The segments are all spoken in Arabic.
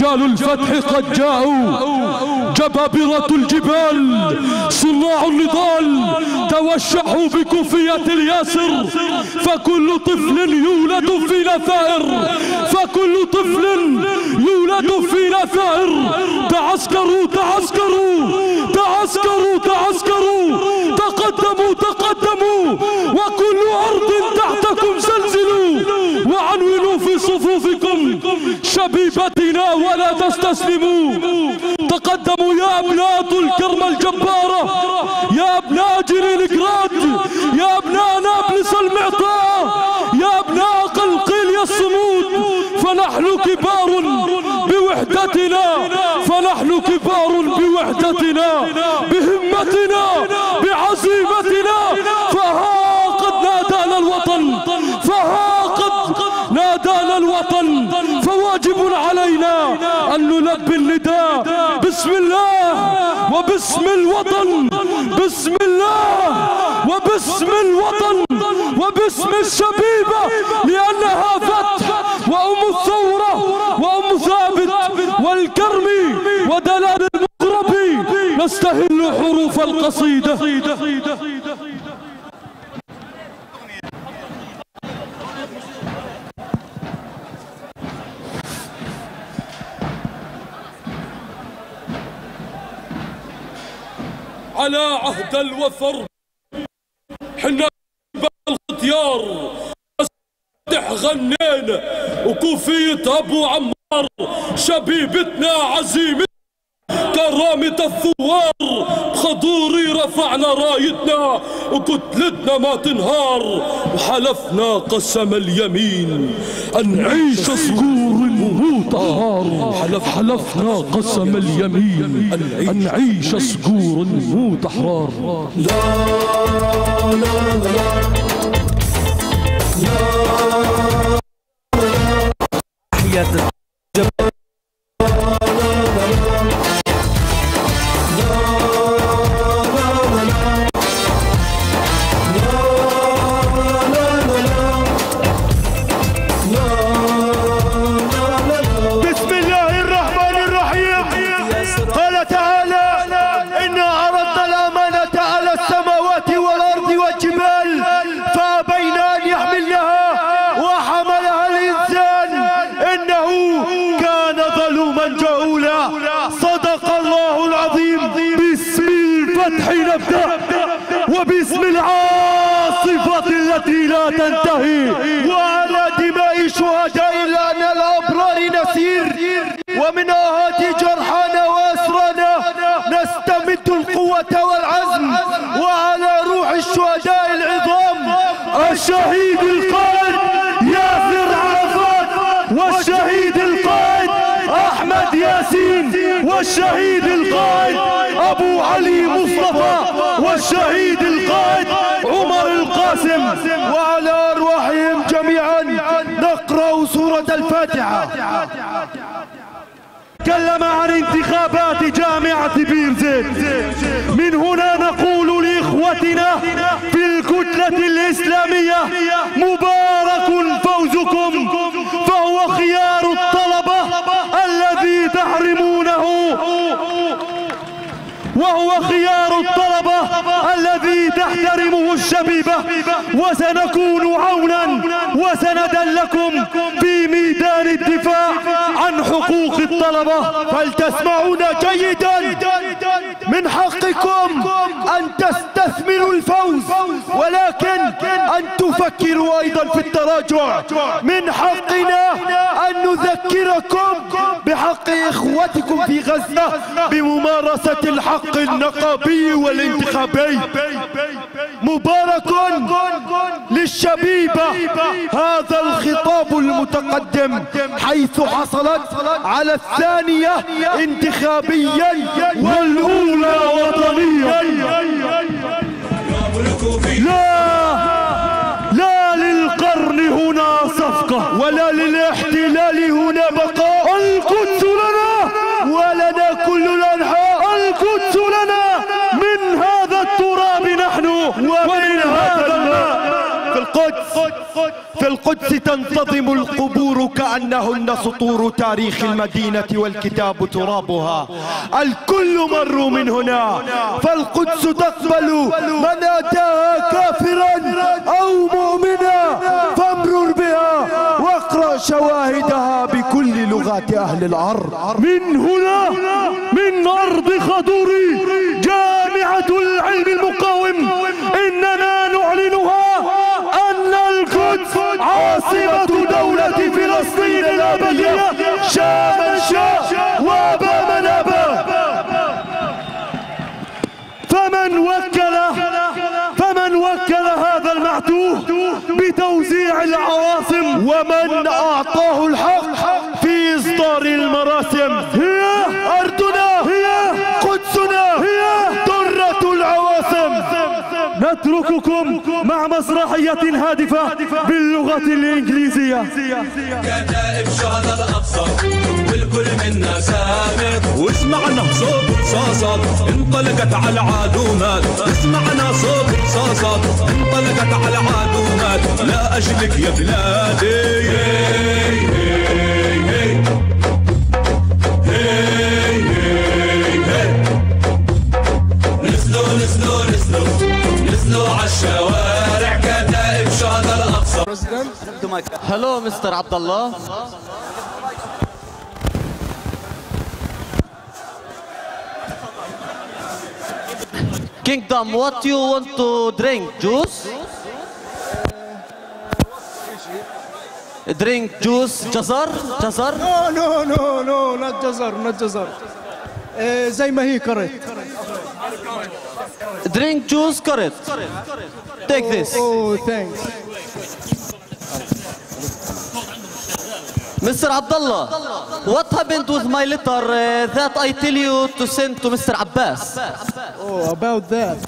رجال الفتح قد جاءوا. جبابرة الجبال صناع النضال توشحوا بكوفية الياسر. فكل طفل يولد فينا ثائر فكل طفل يولد فينا ثائر تعسكروا تعسكروا تعسكروا تعسكروا. تقدموا شبيبتنا ولا تستسلموا. تقدموا يا أبناء الكرم الجبارة. يا أبناء جلينجراد يا وباسم الشبيبة لأنها فتح وأم الثورة وأم ثابت والكرم ودلال المغرب نستهل حروف القصيدة. على عهد الوفر غنينا وكوفية أبو عمار شبيبتنا عزيمتنا كرامة الثوار بخضوري رفعنا رايتنا وكتلتنا ما تنهار وحلفنا قسم اليمين أن نعيش صقور ونموت أحرار حلف حلفنا قسم اليمين أن نعيش صقور ونموت أحرار at الشهيد القائد ياسر عرفات والشهيد القائد أحمد ياسين والشهيد القائد أبو علي مصطفى والشهيد القائد عمر القاسم وعلى أرواحهم جميعا نقرأ سورة الفاتحة. تكلم عن انتخابات جامعة بيرزيت من هنا نقول لإخوتنا في الكتلة الإسلامية مبارك فوزكم فهو خيار الطلبة الذي تحرمونه وهو خيار الطلبة الذي تحترمه الشبيبة وسنكون عونا وسندا لكم في ميدان الدفاع عن حقوق الطلبة. فلتسمعون جيدا من حقكم أن تستثمروا الفوز. ولكن أن تفكروا أيضا في التراجع. من حقنا أن نذكركم بحق إخوتكم في غزة بممارسة الحق النقابي والانتخابي. مبارك للشبيبة. هذا الخطاب المتقدم حيث حصلت على الثانية انتخابيا والأولى وطنيا. لا! لا للقرن هنا صفقة ولا للاحتلال هنا بقاء. القدس لنا ولنا كل الأنحاء القدس لنا من هذا التراب نحن ومن هذا الماء في القدس تنتظم القبور كأنهن سطور تاريخ المدينة والكتاب ترابها. الكل مروا من هنا فالقدس تقبل من أتاها كافرا أو مؤمنا فامرر بها واقرأ شواهدها بكل لغات أهل الأرض. من هنا من أرض خضوري جامعة العلم المقاوم إننا نعلنها أن القدس عاصمة دولة فلسطين الأبدية شاء من شاء وأبى من أبى فمن وكل فمن وكل هذا المعتوه بتوزيع العواصم ومن أعطاه الحق في إصدار المراسم هي أرضنا هي قدسنا هي درة العواصم نترككم مع مسرحية هادفة باللغة الإنجليزية. كتائب شهداء الأقصى والكل منا سامر. وسمعنا صوت رصاصات انطلقت على العادومات سمعنا صوت رصاصات انطلقت على العادومات لا أجلك يا بلادي. Hello, Mr. Abdullah. Kingdom, what you want to drink? Juice? Drink juice, jazar? Jazar? No, no, no, no, not جزر, not جزر. آه، زي ما هي كرت. Drink juice, correct. Take this. Oh, thanks. Mr. Abdullah, what happened with my letter uh, that I tell you to send to Mr. Abbas? Oh, about that.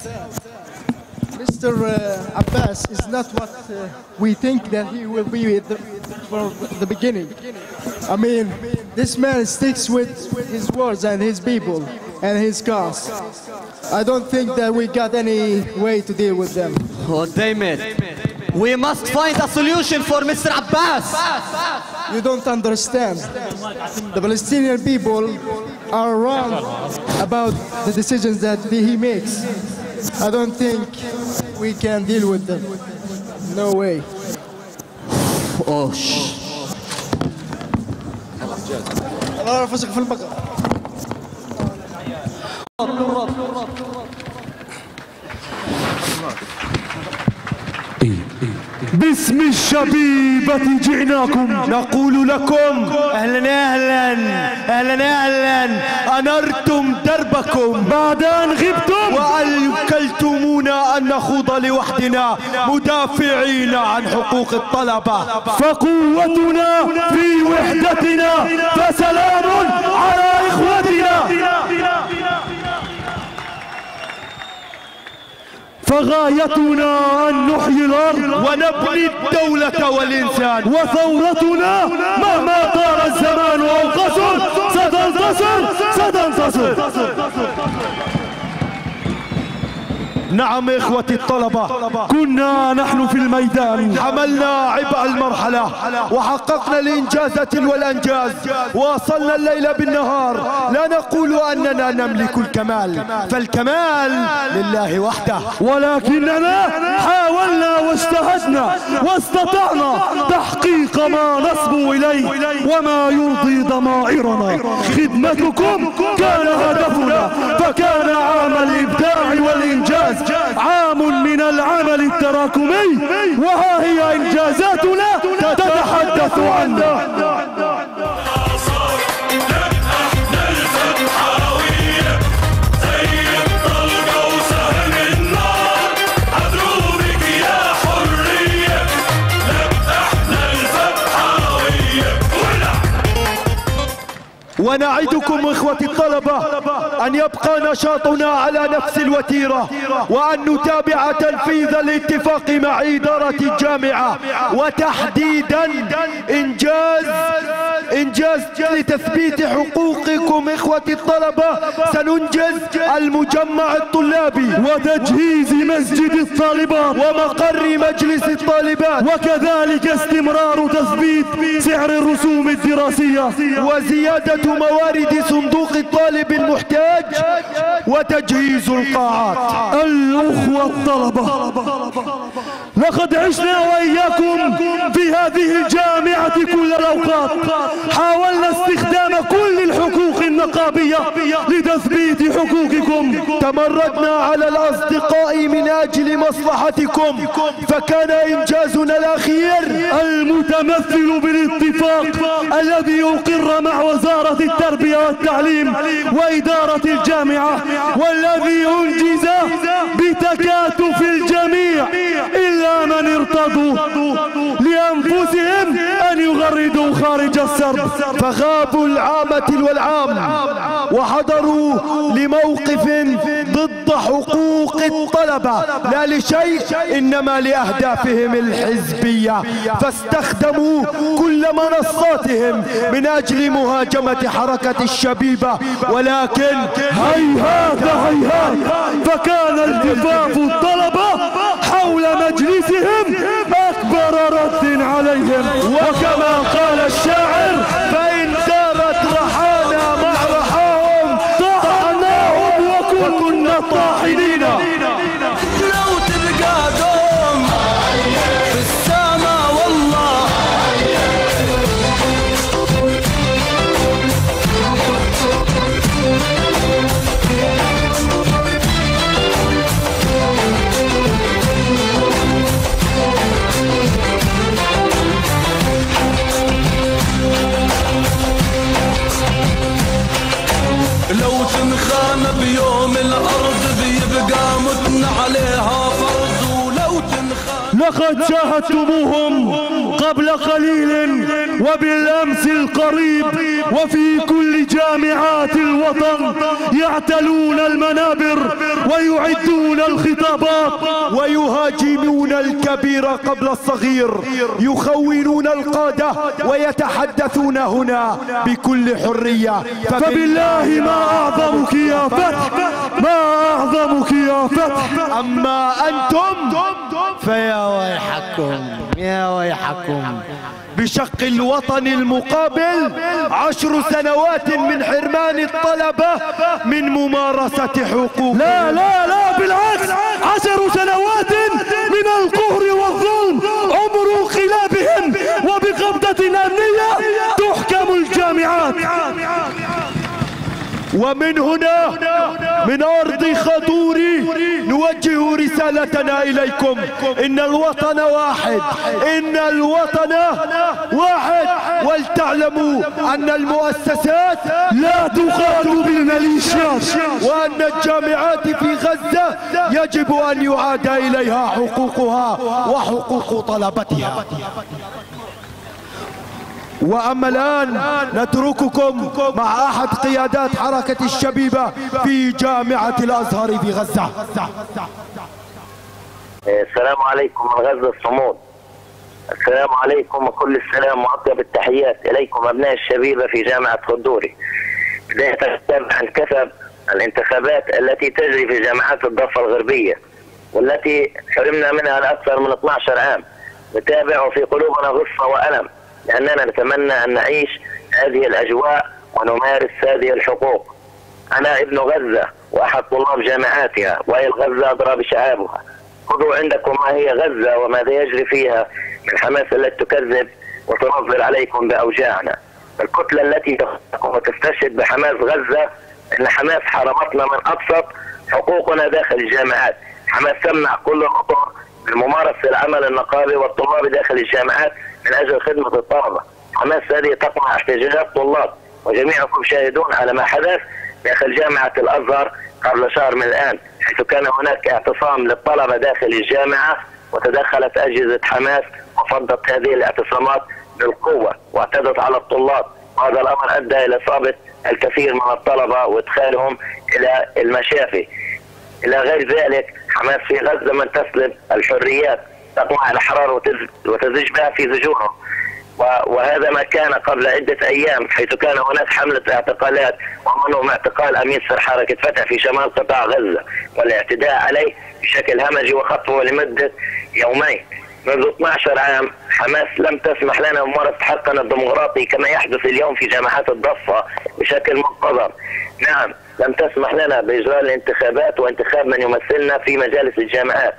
Mr. Uh, Abbas is not what uh, we think that he will be the, from the beginning. I mean, this man sticks with his words and his people and his cause. I don't think that we got any way to deal with them. Oh, damn it. We must find a solution for Mr. Abbas. You don't understand. The Palestinian people are wrong about the decisions that he makes. I don't think we can deal with them. No way. Oh, shh. الله يرفسك في البقر باسم الشبيبة جئناكم. نقول لكم أهلا أهلا أهلا أهلا. أنرتم دربكم. بعد أن غبتم. وأوكلتمونا أن نخوض لوحدنا مدافعين عن حقوق الطلبة. فقوتنا في وحدتنا فسلام على إخوتنا فغايتنا أن نحيي الأرض. ونبني الدولة والإنسان. وثورتنا مهما طال الزمان أو قصر ستنتصر ستنتصر. نعم إخوتي الطلبة كنا نحن في الميدان. حملنا عبء المرحلة وحققنا الإنجاز تلو الأنجاز واصلنا الليل بالنهار. لا نقول أننا نملك الكمال فالكمال لله وحده. ولكننا حاولنا واجتهدنا واستطعنا تحقيق ما نصبو إليه وما يرضي ضمائرنا. خدمتكم كان هدفنا فكان عام الإبداع والإنجاز. عام من العمل التراكمي وها هي إنجازاتنا تتحدث عنا ونعدكم إخوتي الطلبة أن يبقى نشاطنا على نفس الوتيرة وأن نتابع تنفيذ الاتفاق مع إدارة الجامعة وتحديدا إنجاز إنجاز لتثبيت حقوق أوصيكم إخوتي الطلبة. سننجز المجمع الطلابي وتجهيز مسجد الطالبات ومقر مجلس الطالبات. وكذلك استمرار تثبيت سعر الرسوم الدراسية. وزيادة موارد صندوق الطالب المحتاج وتجهيز القاعات. الأخوة الطلبة لقد عشنا وإياكم في هذه الجامعة كل الأوقات. حاولنا استخدام كل الحقوق النقابية لتثبيت حقوقكم. تمردنا على الأصدقاء من أجل مصلحتكم. فكان إنجازنا الأخير المتمثل بالاتفاق الذي أقر مع وزارة التربية والتعليم وإدارة الجامعة والذي أنجز بتكاتف الجميع إلا من ارتضوا لأنفسهم أن يغردوا خارج السرب فغابوا العامة والعام وحضروا لموقف ضد حقوق الطلبة. لا لشيء إنما لأهدافهم الحزبية. فاستخدموا كل منصاتهم من أجل مهاجمة حركة الشبيبة. ولكن هيهات هيهات فكان التفاف الطلبة حول مجلسهم أكبر رد عليهم. وكما قال الشاعر لقد شاهدتموهم قبل قليل وبالأمس القريب وفي كل جامعات الوطن يعتلون المنابر ويعدون الخطابات ويهاجمون الكبير قبل الصغير يخونون القادة ويتحدثون هنا بكل حرية. فبالله ما أعظمك يا فتح. ما أعظمك يا فتح. أما أنتم فيا ويحكم يا ويحكم. بشق الوطن المقابل عشر سنوات من حرمان الطلبة من ممارسة حقوق لا لا لا بالعكس. عشر سنوات من القهر والظلم عمر انقلابهم وبقبضة أمنية تحكم الجامعات ومن هنا من أرض خضوري نوجه رسالتنا إليكم. إن الوطن واحد إن الوطن واحد. ولتعلموا أن المؤسسات لا تقاد بالميليشيات وأن الجامعات في غزة يجب أن يعاد إليها حقوقها وحقوق طلبتها. وأما الآن نترككم مع أحد قيادات حركة الشبيبة في جامعة الأزهر في غزة. السلام عليكم من غزة الصمود. السلام عليكم وكل السلام وأطيب التحيات إليكم أبناء الشبيبة في جامعة خدوري. بداية عن كسب الانتخابات التي تجري في جامعات الضفة الغربية والتي حرمنا منها لأكثر من 12 عام. نتابع وفي قلوبنا غصة وألم لأننا نتمنى أن نعيش هذه الأجواء ونمارس هذه الحقوق. أنا ابن غزة وأحد طلاب جامعاتها وهي غزة أدرى بشعابها خذوا عندكم ما هي غزة وماذا يجري فيها من حماس التي تكذب وتنظر عليكم بأوجاعنا. الكتلة التي تخطئكم وتستشهد بحماس غزة أن حماس حرمتنا من أبسط حقوقنا داخل الجامعات. حماس تمنع كل الأطر من ممارسة العمل النقابي والطلابي داخل الجامعات من أجل خدمة الطلبة. حماس هذه تقمع احتجاجات الطلاب وجميعكم شاهدون على ما حدث داخل جامعة الأزهر قبل شهر من الآن حيث كان هناك اعتصام للطلبة داخل الجامعة وتدخلت أجهزة حماس وفضت هذه الاعتصامات بالقوة واعتدت على الطلاب. وهذا الأمر أدى إلى إصابة الكثير من الطلبة وإدخالهم إلى المشافي. إلى غير ذلك حماس في غزة من تسلب الحريات تقمع الأحرار وتز- وتزج بها في سجونهم و- وهذا ما كان قبل عدة أيام حيث كان هناك حملة اعتقالات ومنهم اعتقال أمين سر حركة فتح في شمال قطاع غزة والاعتداء عليه بشكل همجي وخطفه لمدة يومين. منذ 12 عام حماس لم تسمح لنا بممارسة حقنا الديمقراطي كما يحدث اليوم في جامعات الضفة بشكل منتظم. نعم لم تسمح لنا بإجراء الانتخابات وانتخاب من يمثلنا في مجالس الجامعات.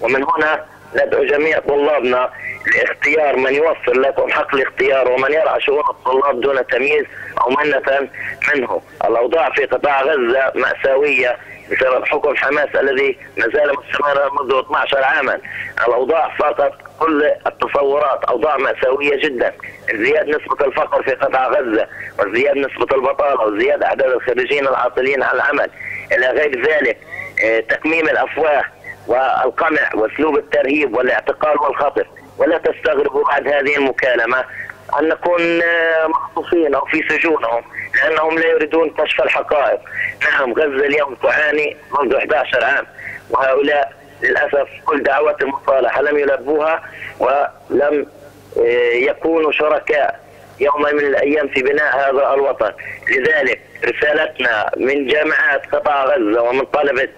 ومن هنا ندعو جميع طلابنا لاختيار من يوفر لكم حق الاختيار ومن يرعى شؤون الطلاب دون تمييز أو منة منه. الأوضاع في قطاع غزة مأساوية بسبب حكم حماس الذي ما زال مستمرا منذ 12 عاما. الأوضاع فقط كل التصورات أوضاع مأساوية جدا. ازدياد نسبة الفقر في قطاع غزة وازدياد نسبة البطالة وازدياد أعداد الخريجين العاطلين عن العمل إلى غير ذلك آه، تكميم الأفواه والقمع واسلوب الترهيب والاعتقال والخطف ولا تستغربوا بعد هذه المكالمة أن نكون آه، مخطوفين أو في سجونهم لأنهم لا يريدون كشف الحقائق. نعم غزة اليوم تعاني منذ 11 عام وهؤلاء للأسف كل دعوات المصالحة لم يلبوها ولم آه، يكونوا شركاء يوم من الأيام في بناء هذا الوطن، لذلك رسالتنا من جامعات قطاع غزة ومن طلبة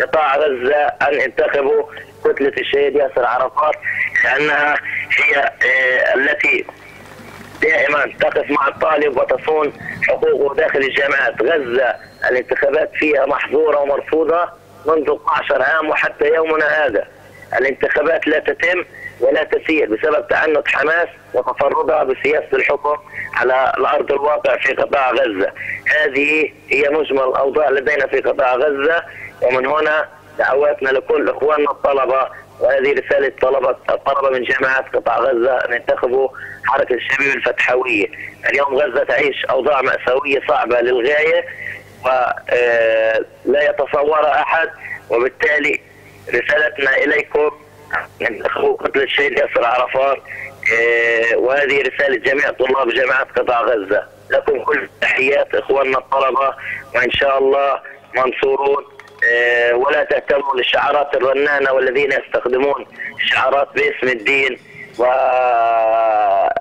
قطاع غزة أن انتخبوا كتلة الشهيد ياسر عرفات لأنها هي آه، التي دائما تقف مع الطالب وتصون حقوقه داخل الجامعات. غزة الانتخابات فيها محظورة ومرفوضة منذ 12 عام وحتى يومنا هذا. الانتخابات لا تتم ولا تسير بسبب تعنت حماس وتفردها بسياسة الحكم على الأرض الواقع في قطاع غزة. هذه هي مجمل الأوضاع لدينا في قطاع غزة. ومن هنا دعواتنا لكل إخواننا الطلبة وهذه رسالة طلبه الطلبه من جامعات قطاع غزة أن ينتخبوا حركة الشبيب الفتحوية. اليوم غزة تعيش أوضاع مأساوية صعبة للغاية ولا يتصورها أحد وبالتالي رسالتنا إليكم أن تخووا قتل الشهيد ياسر عرفات آه، وهذه رسالة جميع طلاب جامعة قطاع غزة لكم كل التحيات إخواننا الطلبة وإن شاء الله منصورون آه، ولا تهتموا للشعارات الرنانة والذين يستخدمون شعارات باسم الدين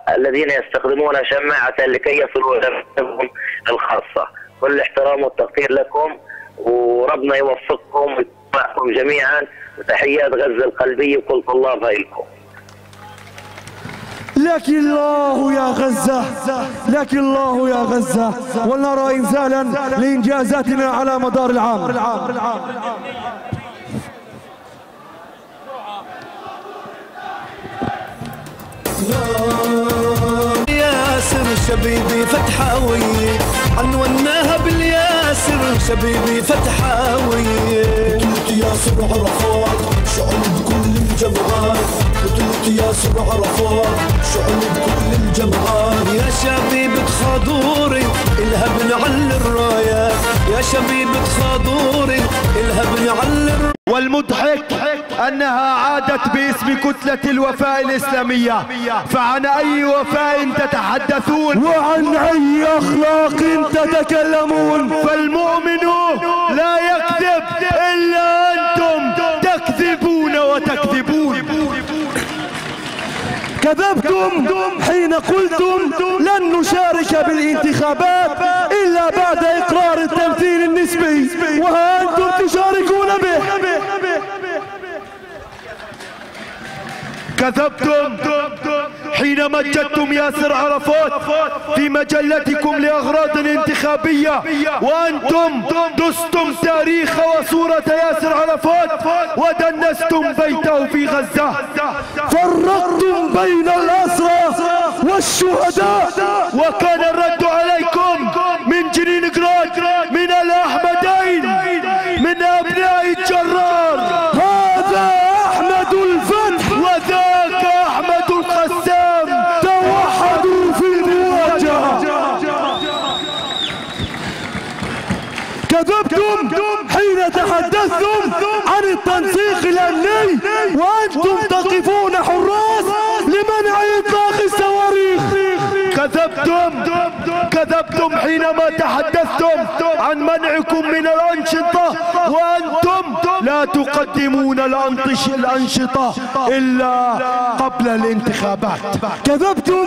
والذين يستخدمون شماعة لكي يصلوا مكتبهم الخاصة. كل الاحترام والتقدير لكم وربنا يوفقكم ويوفقكم جميعا. وتحيات غزة القلبية وكل طلابها لكم لك الله يا غزة لك الله يا غزة. ولنرى إنزالا لإنجازاتنا على مدار العام. ياسر شبيبي فتحاوي عنوناها بالياسر شبيبي فتحاوي. قلت ياسر عرفات ياسر عرفات شعل بكل الجمعات. يا شبيبة خضوري الها بنعل الرايات يا شبيبة خضوري الها بنعل الرايات والمضحك أنها عادت باسم كتلة الوفاء الإسلامية. فعن أي وفاء تتحدثون؟ وعن أي أخلاق تتكلمون؟ فالمؤمن لا يكذب إلا أنتم تكذبون وتكذبون. كذبتم حين قلتم لن نشارك بالانتخابات إلا بعد إقرار التمثيل النسبي وها أنتم تشاركون به. كذبتم. حين مجدتم ياسر عرفات في مجلتكم لأغراض انتخابية وأنتم دستم تاريخ وصورة ياسر عرفات ودنستم بيته في غزة. فرقتم بين الأسرى والشهداء وكان الرد عليكم من جنين جراد من الأحمدين من أبناء الجرار هذا أحمد الفتح وذاك أحمد القسام توحدوا في المواجهة كذبتم حين تحدثتم عن التنسيق الأمني وأنتم تقفون حراس لمنع إطلاق الصواريخ. كذبتم. كذبتم. حينما تحدثتم عن منعكم من الأنشطة لا تقدمون الأنطش- الأنشطة إلا قبل الانتخابات. كذبتم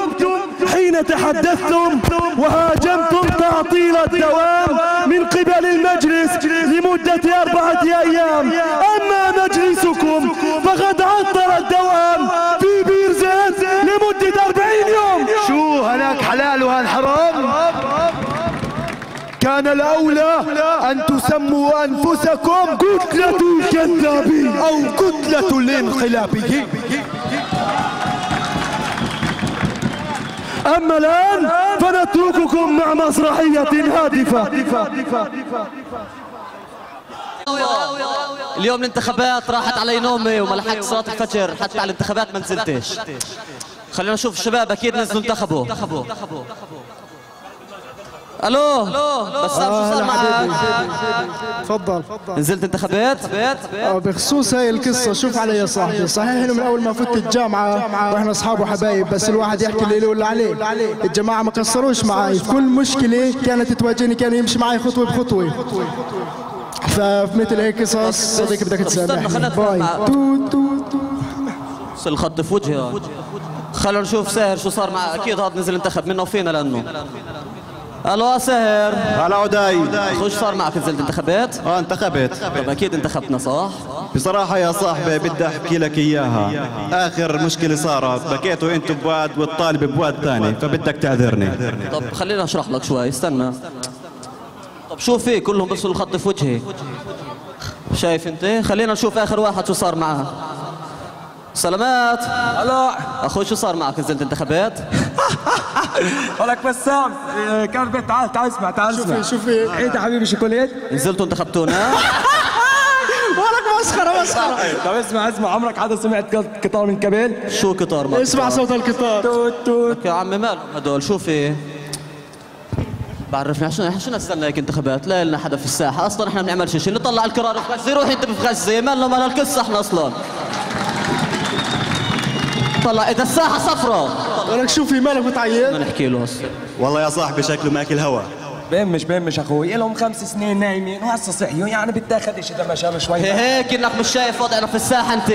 حين تحدثتم وهاجمتم تعطيل الدوام من قبل المجلس لمدة أربعة أيام. أما مجلسكم فقد عطل الدوام في بيرزيت لمدة أربعين يوم. شو هناك حلال وهن حرام؟ كان الأولى أن تسموا أنفسكم كتلة الكذابين أو كتلة الانقلابيين أما الآن فنترككم مع مسرحية هادفة. اليوم الانتخابات راحت علي نومي وما لحقت صلاة الفجر حتى على الانتخابات ما نزلتش. خلينا نشوف الشباب أكيد نزلوا انتخبوا. ألو. بس شو صار معك؟ تفضل. نزلت انتخابات؟ آه، بخصوص هاي القصة شوف علي يا صاحبي. صحيح إنه من أول ما فت الجامعة وإحنا أصحاب وحبايب بس الواحد يحكي اللي واللي عليه. الجماعة ما قصروش معي في كل مشكلة كانت تواجهني كانوا يمشي معي خطوة بخطوة. ففي مثل هيك قصص. صديقي بدك تسامحني. باي. توت توت. بس الخط في وجهي. هون. خلينا نشوف ساهر شو صار معه أكيد هذا نزل انتخب منه وفينا لأنه. ألو يا ساهر هلا عداي شو صار معك نزلت انتخابات؟ آه انتخبت. طب أكيد انتخبنا صح؟ بصراحة يا صاحبي بدي أحكي لك إياها. آخر مشكلة صارت بكيتوا أنتوا بواد والطالب بواد ثاني فبدك تعذرني. طب خليني أشرح لك شوي استنى. طب شو في؟ كلهم بس الخط في وجهي. شايف أنت؟ خلينا نشوف آخر واحد شو صار معها سلامات. هلا أخوي شو صار معك؟ نزلت انتخابات؟ ولك بسام إيه، كان بيت تعال تعال اسمع تعال اسمع. شوفي. شوفي عيد يا حبيبي شوكولات نزلتوا انتخبتونا؟ ولك مسخرة مسخرة. طب اسمع اسمع عمرك حدا سمعت قطار من قبل شو قطار ما اسمع صوت القطار. توت توت. يا عمي مالهم هدول شو في بعرفني عشان عشان استنى هيك انتخابات؟ لا لنا حدا في الساحة. أصلا إحنا بنعمل شيء نطلع القرار في غزة روح أنت في غزة. مالنا مال القصة إحنا أصلا. طلع إذا الساحة صفراء. ولك شوفي مالك ما متعيد نحكي له هسه والله يا صاحبي شكله ماكل هوا. بمش بمش أخوي. لهم خمس سنين نايمين وهسه صحيوا. يعني بتاخدش اذا ما شالوا شوي. هي- هيك انك مش شايف وضعنا في الساحة أنت.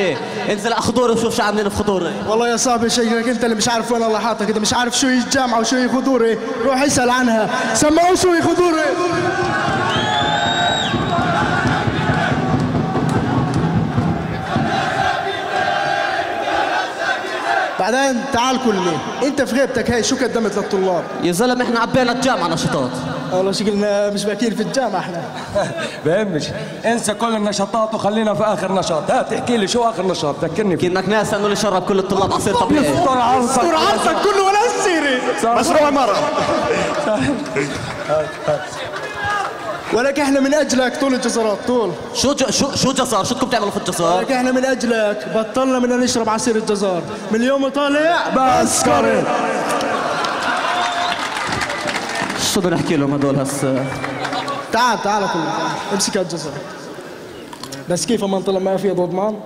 انزل على خضوري وشوف شو عاملين في خضوري. والله يا صاحبي شكلك أنت اللي مش عارف وين الله حاطك. إذا مش عارف شو هي الجامعة وشو هي خضوري روح اسأل عنها. سمعوا شو هي خضوري. بعدين تعال كلمة انت في غيبتك هاي شو قدمت للطلاب؟ يا زلمة إحنا عبينا الجامعة نشاطات والله شكلنا مش باكين في الجامعة إحنا. بهمش. انسى كل النشاطات وخلينا في آخر نشاط. هات احكي لي شو آخر نشاط؟ ذكرني فيه. كأنك ناس انه اللي شرب كل الطلاب عصير طبيعي. استر عرضك. دور عرضك كله ولا السيرة مشروع مرة ولك إحنا من اجلك طول الجزرات طول. شو ج... شو شو جزار شو بدكم تعملوا في الجزار ولك إحنا من اجلك بطلنا بدنا نشرب عصير الجزار. من اليوم طالع بس كرر شو بدنا نحكي لهم هدول هسه؟ تعال تعال كله امسك الجزر بس كيف ما طلع ما في ضمان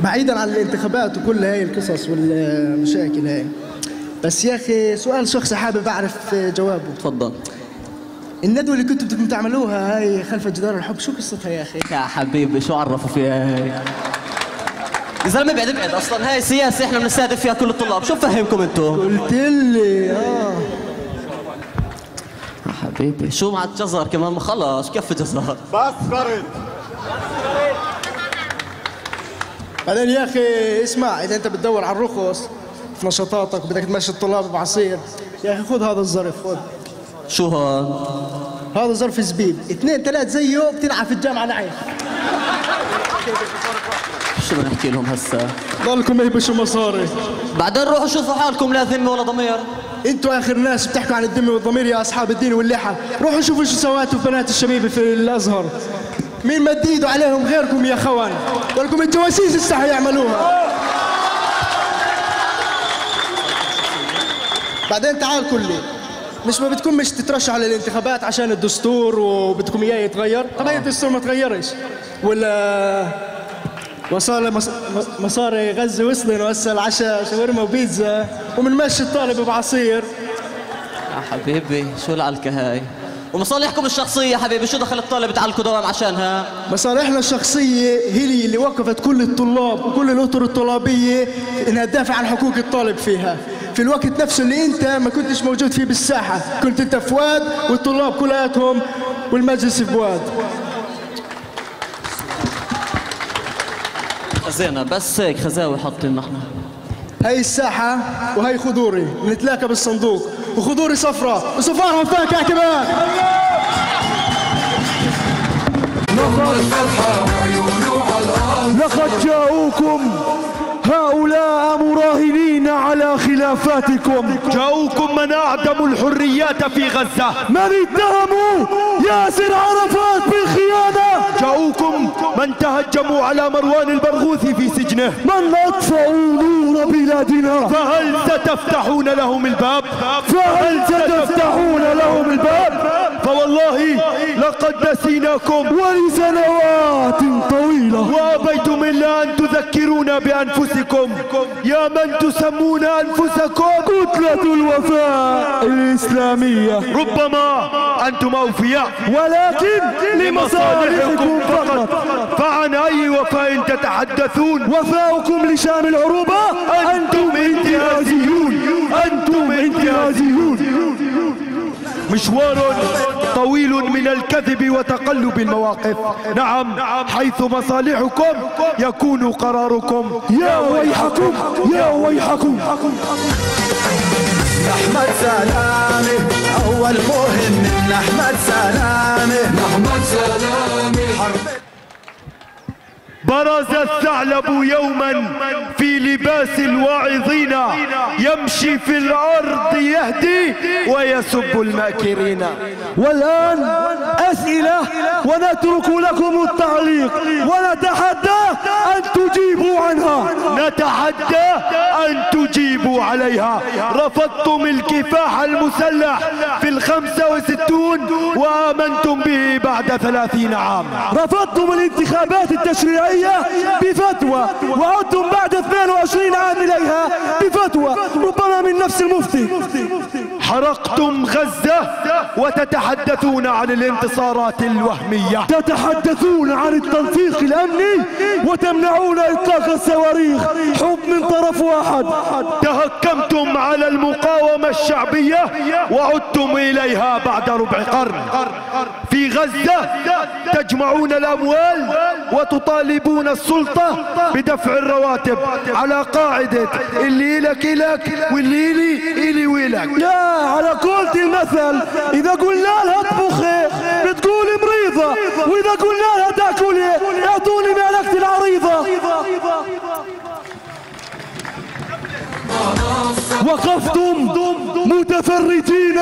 بعيدا عن الانتخابات وكل هاي القصص والمشاكل هاي. بس يا أخي سؤال شخصي حابب أعرف جوابه. تفضل. الندوة اللي كنتوا بدكم تعملوها هاي خلف جدار الحب شو قصتها يا أخي؟ يا حبيبي شو عرفوا فيها هاي؟ يا زلمة ابعد ابعد. أصلا هاي سياسة إحنا بنستهدف فيها كل الطلاب. شو فهمكم أنتم؟ قلت لي آه. يا حبيبي شو مع الجزر كمان؟ ما خلص كف جزر بس فرد. بعدين يا أخي اسمع إذا أنت بتدور على الرخص في نشاطاتك بدك تمشي الطلاب بعصير. يا أخي خذ هذا الظرف خذ. شو هون هذا ظرف زبيب. اثنين ثلاث زيه بتلعب في الجامعة نعيش شو بدنا نحكي لهم هسه ضلكم يهبشوا مصاري. بعدين روحوا شوفوا حالكم لا ذمة ولا ضمير. أنتوا آخر ناس بتحكوا عن الدم والضمير يا أصحاب الدين واللحى. روحوا شوفوا شو سواتوا بنات الشبيبة في الأزهر. مين مد ايده عليهم غيركم يا خوان ولكم الجواسيس استحوا يعملوها. بعدين تعال كلي. مش ما بدكم مش تترشحوا على الانتخابات عشان الدستور وبدكم إياه يتغير؟ طب هي الدستور ما تغيرش. ولا مصاري مص- مصاري غزة وصلنا وهسه العشاء شاورما وبيتزا وبنمشي الطالب بعصير. يا حبيبي شو العلكة هاي؟ ومصالحكم الشخصية حبيبي شو دخل الطالب تعلكوا دوام عشانها مصالحنا الشخصية هي اللي- اللي وقفت كل الطلاب وكل الأطر الطلابية إنها تدافع عن حقوق الطالب فيها. في الوقت نفسه اللي أنت ما كنتش موجود فيه بالساحة. كنت أنت فؤاد والطلاب كلياتهم والمجلس فؤاد خزينة بس هيك خزاوي حاطين نحن. هاي الساحة وهي خضوري بنتلاقى بالصندوق. وخضوري صفراء. وصفارها فاكهة كمان لقد جاءوكم هؤلاء مراهنين. على خلافاتكم. جاءوكم من أعدموا الحريات في غزة. من اتهموا؟ ياسر عرفات بالخيانة. جاءوكم من تهجموا على مروان البرغوثي في سجنه. من أطفأوا نور بلادنا. فهل ستفتحون لهم الباب؟ فهل ستفتحون لهم الباب؟ فوالله لقد نسيناكم. ولسنوات طويلة. وأبيتم إلا أن تذكرونا بأنفسكم. يا من تسمون أنفسكم؟ كتلة الوفاء الإسلامية. ربما أنتم أوفياء. ولكن لمصالحكم فقط. فعن أي وفاء تتحدثون؟ وفاؤكم لشام العروبة. أنتم إنتهازيون. أنتم إنتهازيون. مشوار طويل من الكذب وتقلب المواقف. نعم حيث مصالحكم يكون قراركم. يا ويحكم يا ويحكم. احمد سلامي أول مهم من احمد سلامي. احمد سلامي. برز الثعلب يوما في لباس الواعظين. يمشي في الأرض يهدي ويسب الماكرين. والآن أسئلة ونترك لكم التعليق ونتحدى أن تجيبوا عنها. نتحدى أن تجيبوا عليها. رفضتم الكفاح المسلح في الخمسة وستون وآمنتم به بعد ثلاثين عام. رفضتم الانتخابات التشريعية بفتوى وعدتم بعد 22 عام إليها بفتوى. ربما من نفس المفتي. حرقتم غزة وتتحدثون عن الانتصارات الوهمية. تتحدثون عن التنسيق الأمني وتمنعون إطلاق الصواريخ. حب من طرف واحد. تهكمتم على المقاومة الشعبية وعدتم إليها بعد ربع قرن. في غزة تجمعون الأموال وتطالبون السلطة بدفع الرواتب على قاعدة اللي لك لك واللي لي إلي ولك. لا على قولة المثل إذا قلنا لها اطبخي بتقول مريضة وإذا قلنا لها تأكلي أعطوني معلقة العريضة. وقفتم متفرجين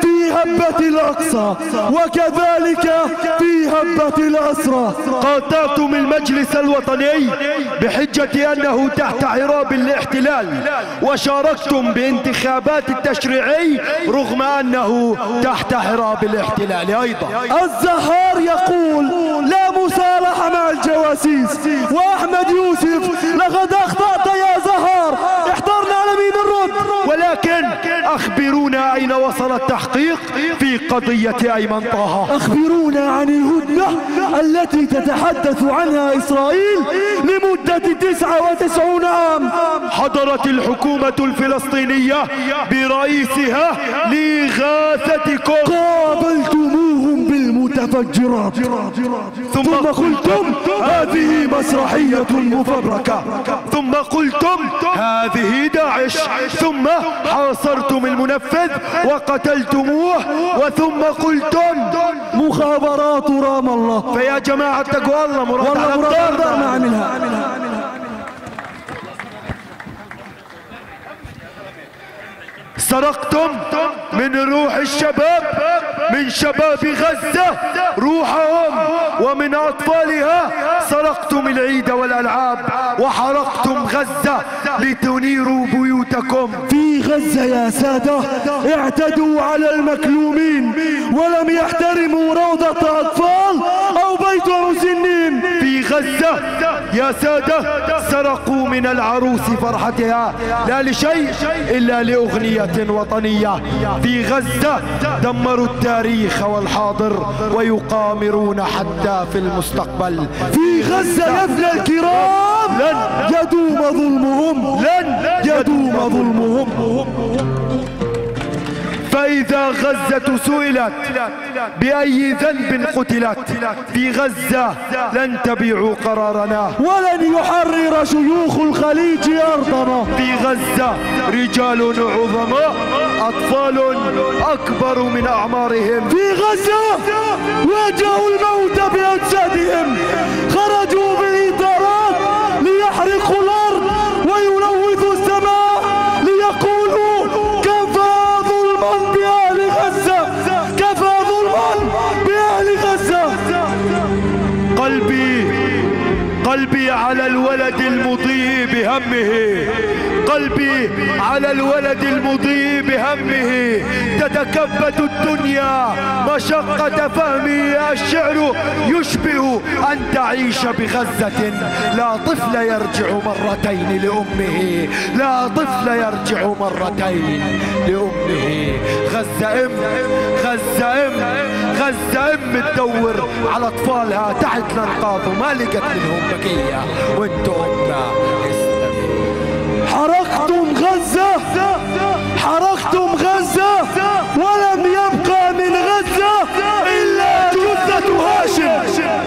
في هبة الأقصى وكذلك في هبة الأسرى. قاطعتم المجلس الوطني بحجة أنه تحت عراب الاحتلال وشاركتم بانتخابات التشريعي رغم أنه تحت عراب الاحتلال أيضا. الزهار يقول لا مصالحة مع الجواسيس وأحمد يوسف لقد أخطأت يا زهار احضرنا على مين الرد ولكن أخبرونا أين وصل التحقيق في قضية أيمن طه. أخبرونا عن الهدنة التي تتحدث عنها إسرائيل لمدة 99 عام. حضرت الحكومة الفلسطينية برئيسها لإغاثتكم بالمتفجرات ثم قلتم هذه مسرحية مفبركة ثم قلتم هذه داعش. ثم حاصرتم المنفذ وقتلتموه. وثم قلتم مخابرات رام الله. فيا جماعة تقوى الله مراد والله مراد ما عملها سرقتم من روح الشباب من شباب غزة روحهم ومن أطفالها. سرقتم العيد والألعاب وحرقتم غزة لتنيروا بيوتكم. في غزة يا سادة اعتدوا على المكلومين ولم يحترموا روضة أطفال أو بيت مسنين في غزة. يا سادة سرقوا من العروس فرحتها. لا لشيء إلا لأغنية وطنية. في غزة دمروا التاريخ والحاضر ويقامرون حتى في المستقبل. في غزة يفنى الكرام لن يدوم ظلمهم لن يدوم ظلمهم. فإذا غزة سئلت بأي ذنب قتلت في غزة لن تبيعوا قرارنا. ولن يحرر شيوخ الخليج أرضنا. في غزة رجال عظماء أطفال أكبر من أعمارهم. في غزة واجهوا الموت بأجسادهم. خرجوا بالإطارات على الولد المضيء بهمه. قلبي على الولد المضيء بهمه. تتكبد الدنيا مشقة فهمه الشعر يشبه أن تعيش بغزة. لا طفل يرجع مرتين لأمه. لا طفل يرجع مرتين لأمه. غزة أم غزة أم. غزة أم تدور على أطفالها تحت الأنقاض وما لقت منهم بقية. وانتو أمنا حرقتم غزة؟ حرقتم غزة؟ ولم يبقى من غزة إلا جثة هاشم.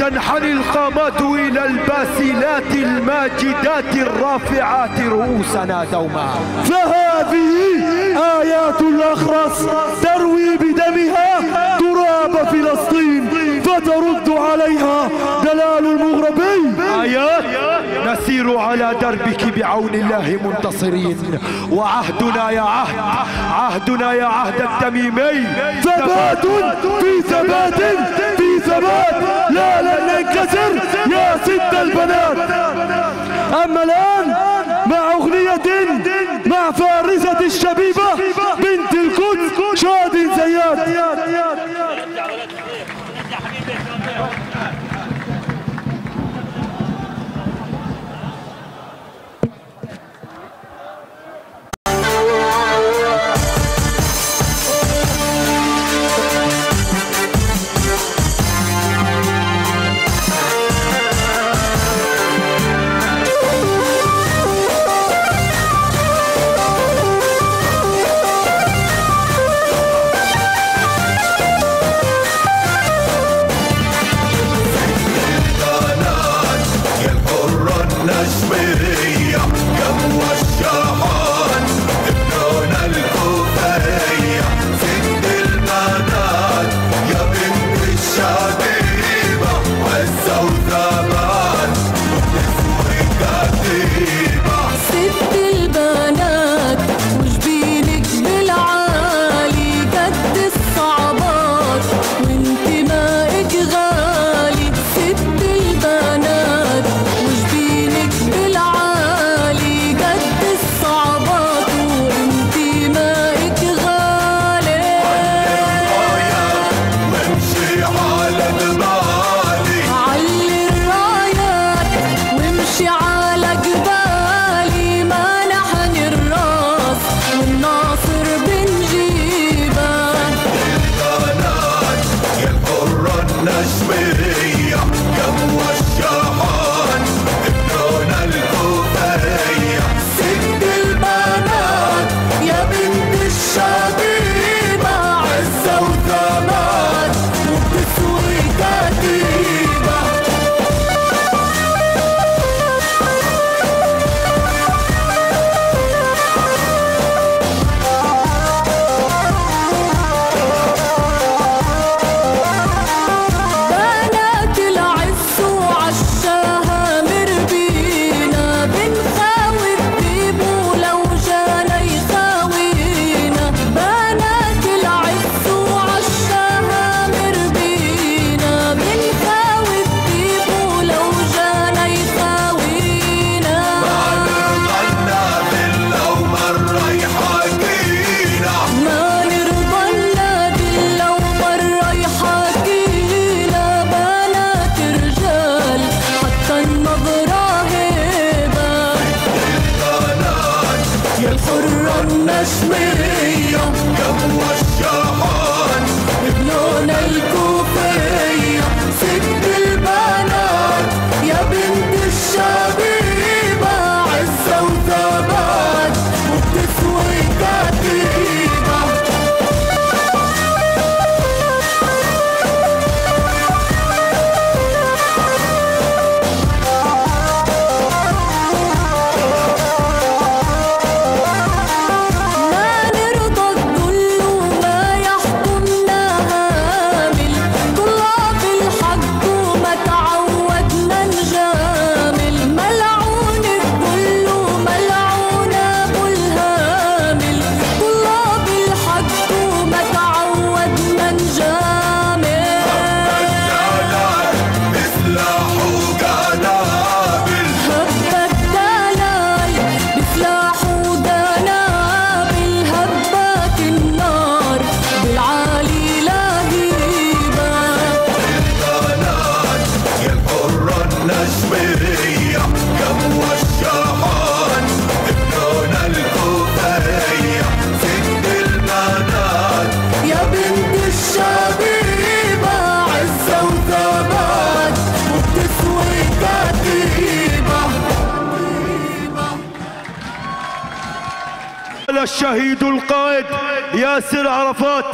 تنحني القامات إلى الباسلات الماجدات الرافعات رؤوسنا دوما. فهذه آيات الأخرس تروي بدمها تراب فلسطين فترد عليها دلال المغربي. آيات نسير على دربك بعون الله منتصرين. وعهدنا يا عهد عهدنا يا عهد التميمي ثبات في ثبات في ثبات. لا لن ننكسر يا ست البنات. أما الآن مع أغنية مع فارسة الشبيبة بنت القدس شاد زياد. النشمية جو الشحن ابنون الكوفية الشهيد القائد ياسر عرفات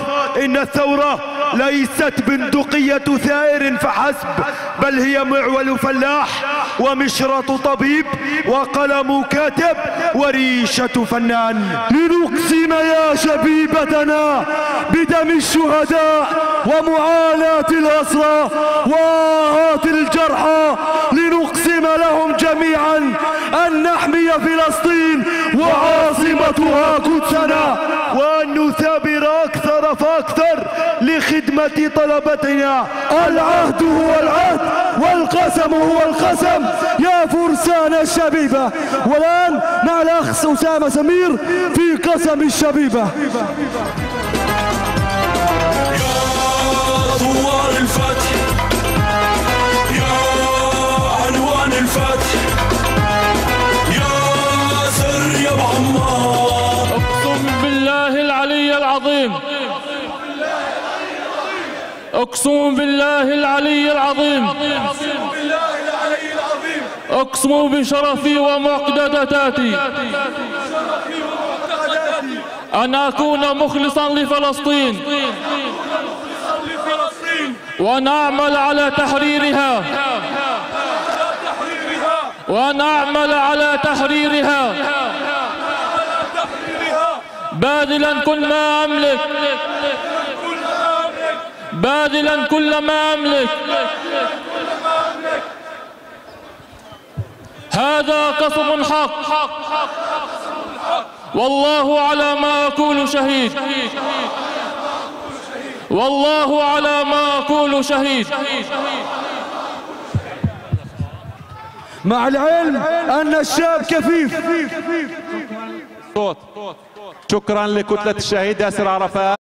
إن الثورة ليست بندقية ثائر فحسب بل هي معول فلاح ومشرط طبيب وقلم كاتب وريشة فنان. لنقسم يا شبيبتنا بدم الشهداء ومعاناة الأسرى وآهات الجرحى لنقسم لهم جميعا أن نحمي فلسطين. وعاصمتها قدسنا وأن نثابر أكثر فأكثر لخدمة طلبتنا. العهد هو العهد والقسم هو القسم. يا فرسان الشبيبة. والآن مع الأخ أسامة سمير في قسم الشبيبة. أقسم بالله العلي العظيم. أقسم بشرفي ومقددتاتي. أن أكون مخلصا لفلسطين. وأن أعمل على تحريرها. وأن أعمل على تحريرها. باذلا كل ما أملك. باذلا كل ما أملك. هذا قسم حق. والله على ما أقول شهيد. والله على ما أقول شهيد. مع العلم أن الشاب كفيف. صوت. شكرا لكتلة الشهيد ياسر عرفات.